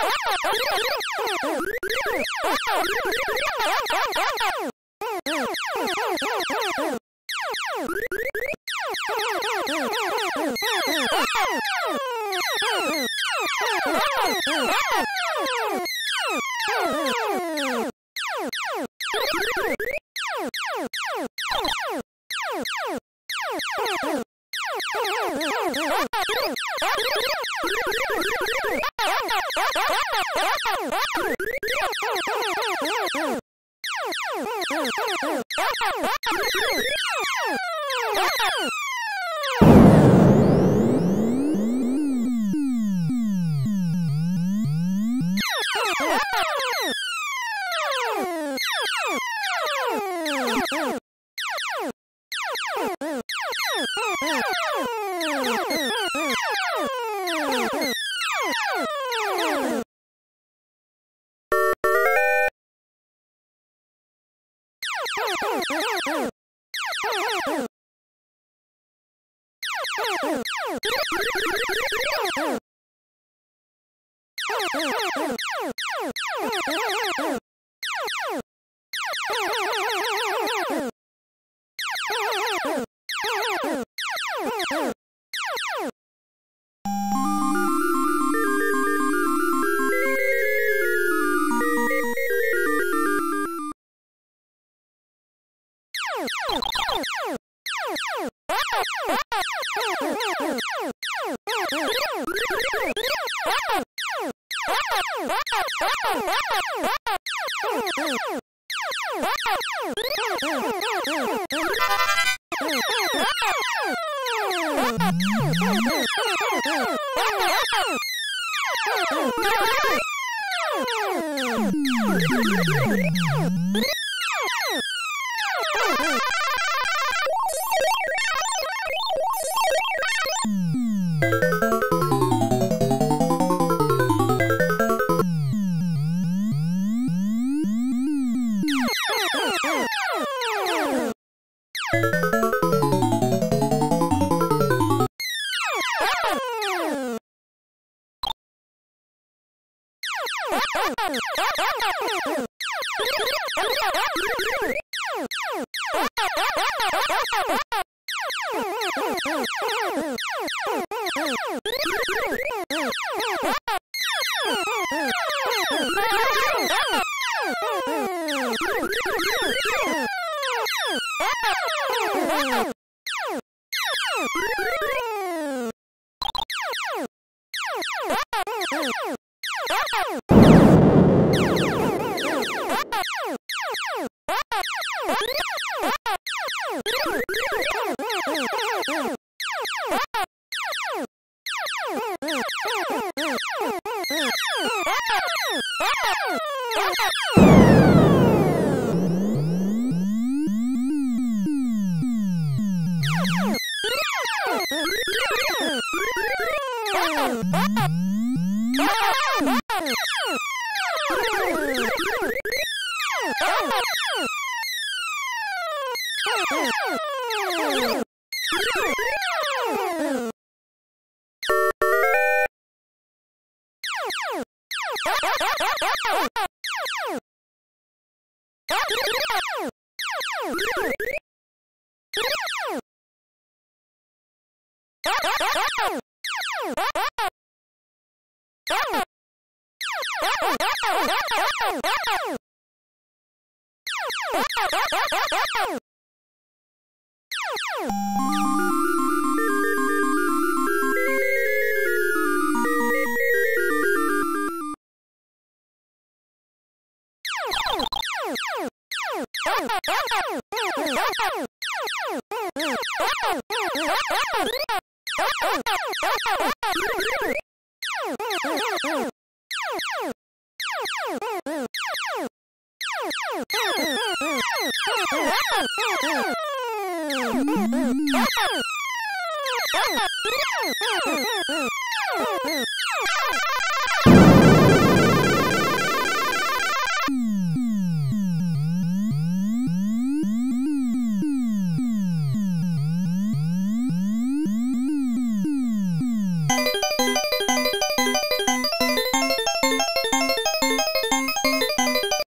you. Woo! Oh, Woo! you Oh! Oh! Oh,